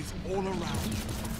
Is all around.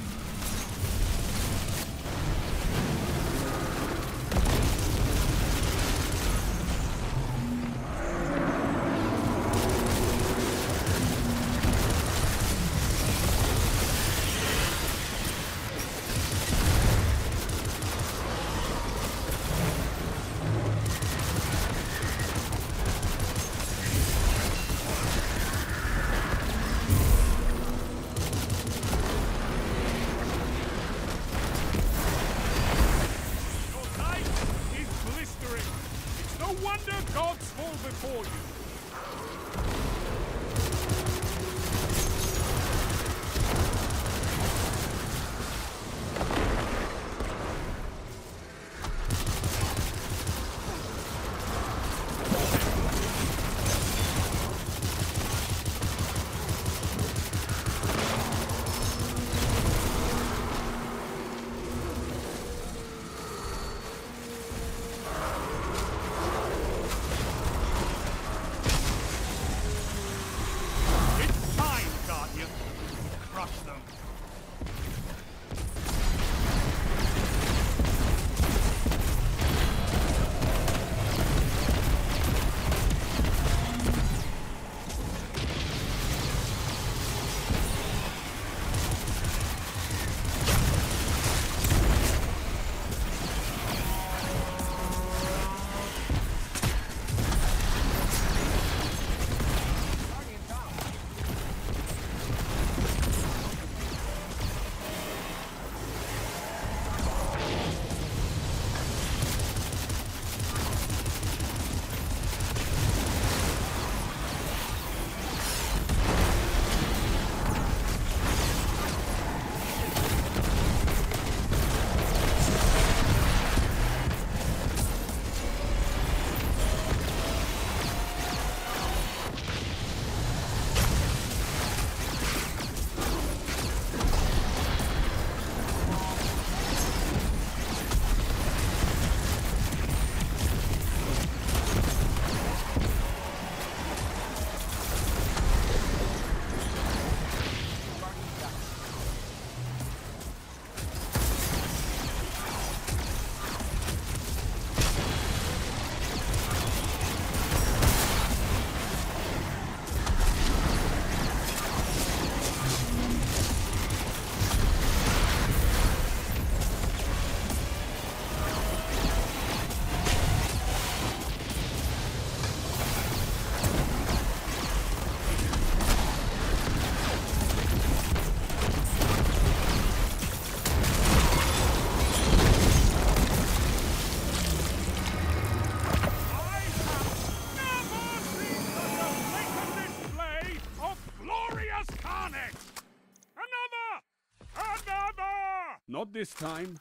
This time.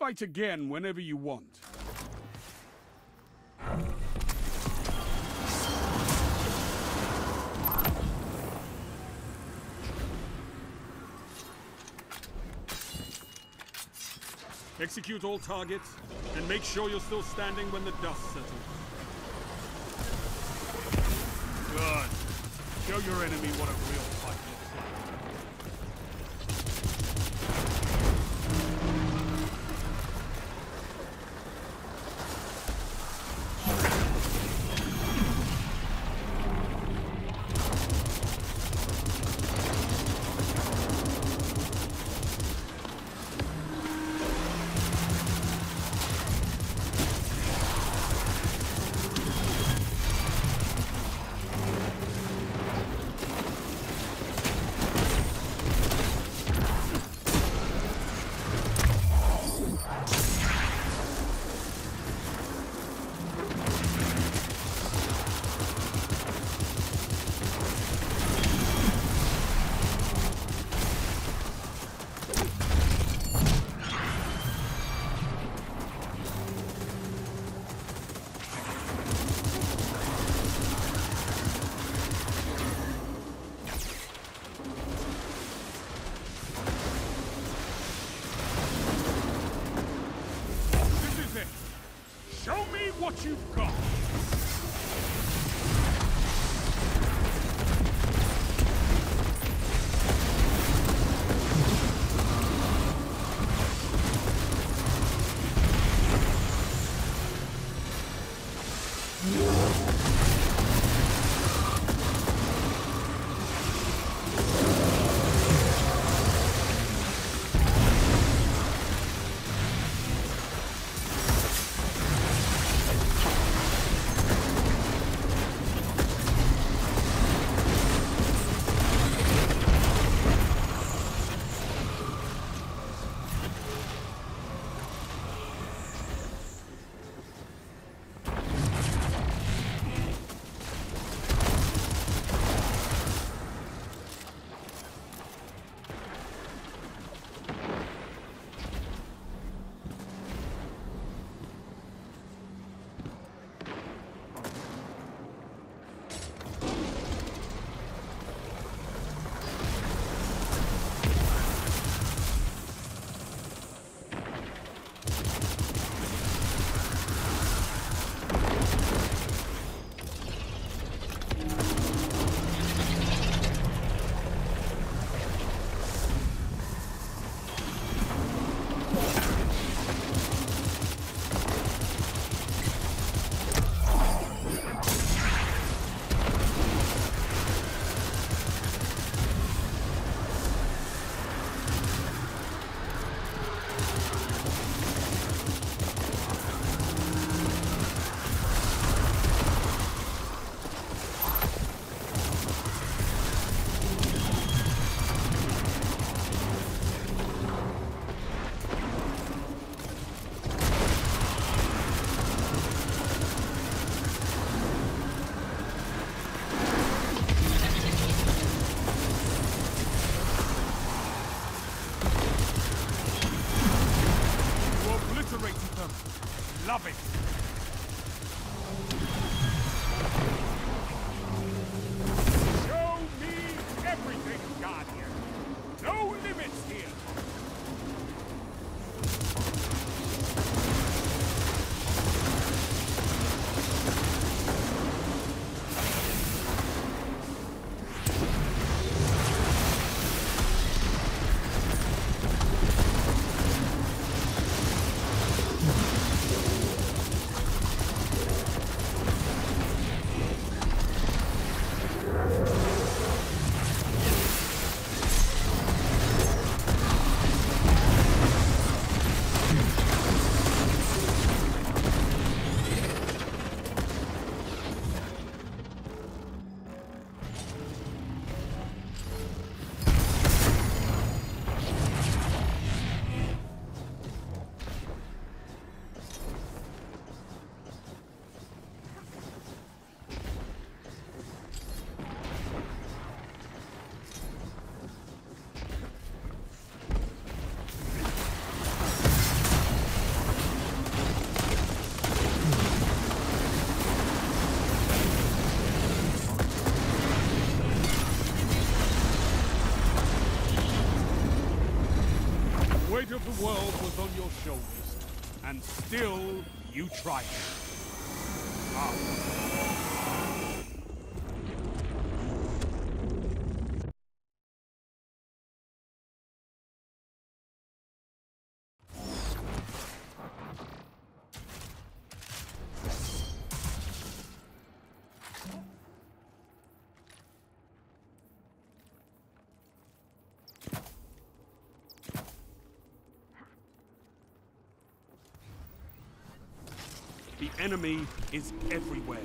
Fight again whenever you want. Execute all targets, and make sure you're still standing when the dust settles. Good. Show your enemy what a real you've got. World was on your shoulders, and still you triumphed. Ah. The enemy is everywhere.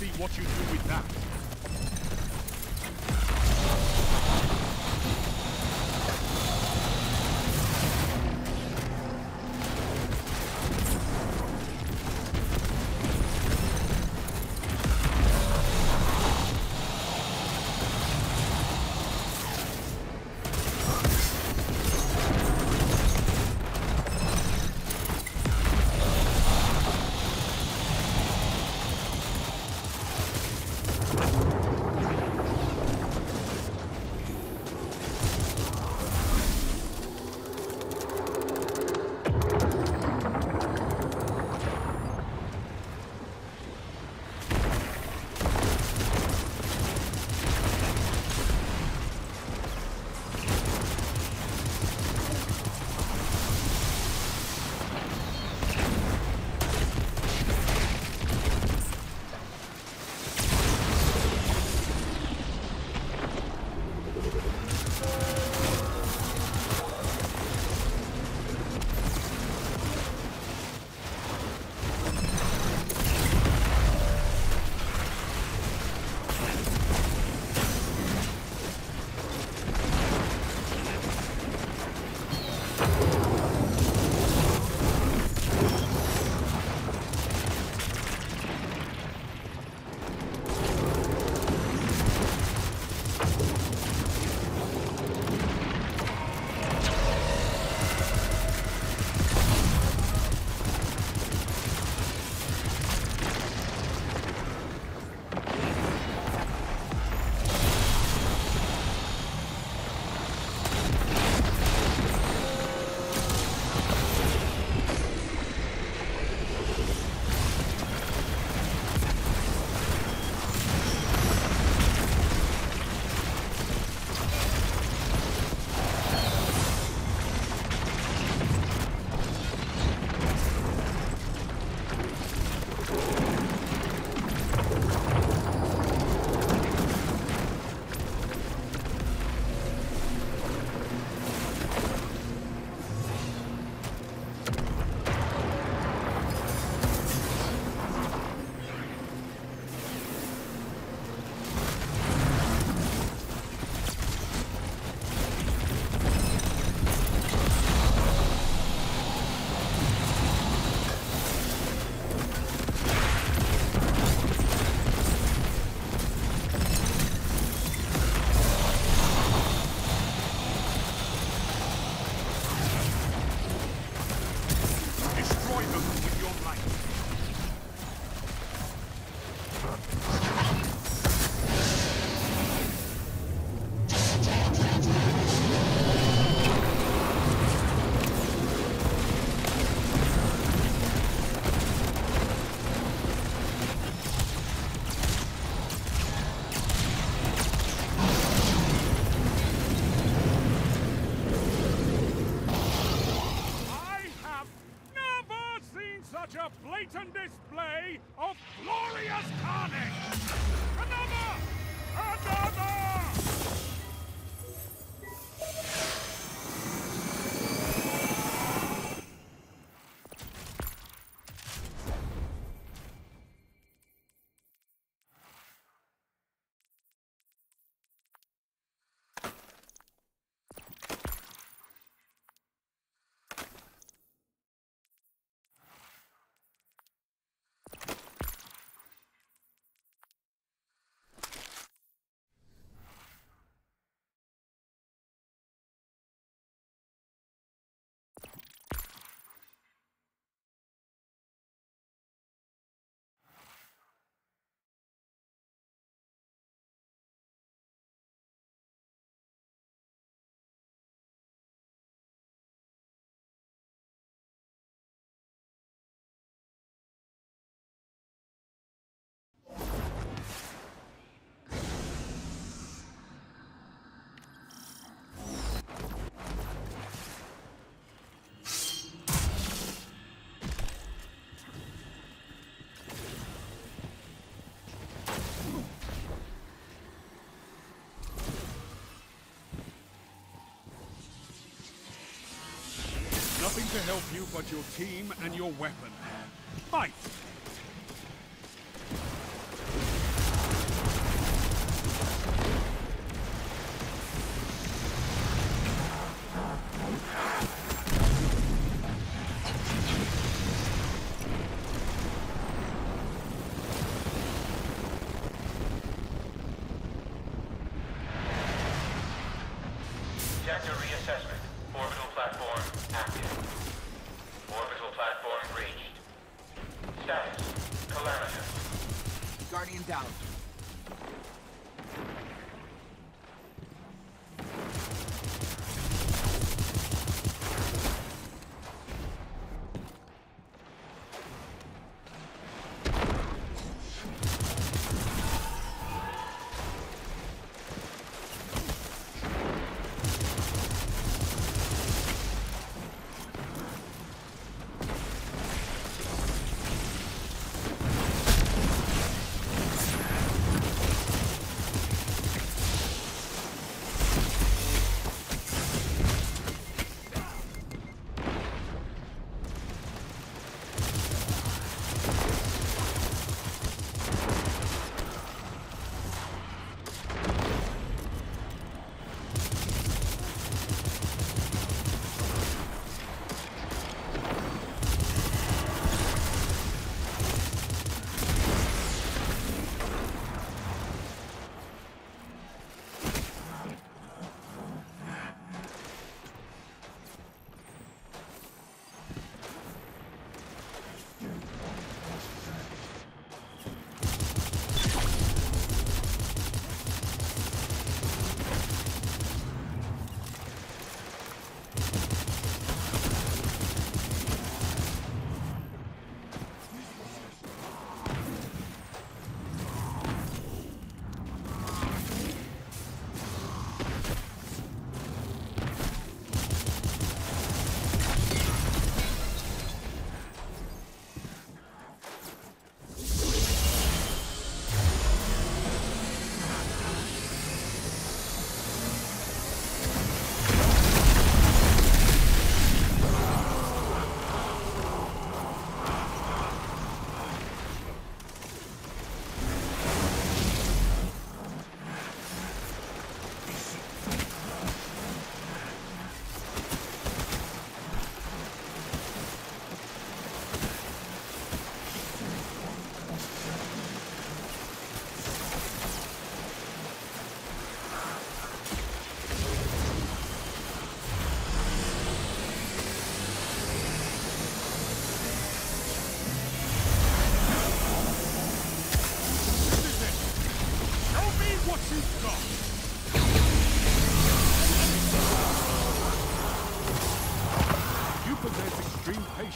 See what you do with that. Nothing to help you but your team and your weapon. Fight!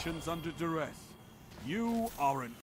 Under duress. You are an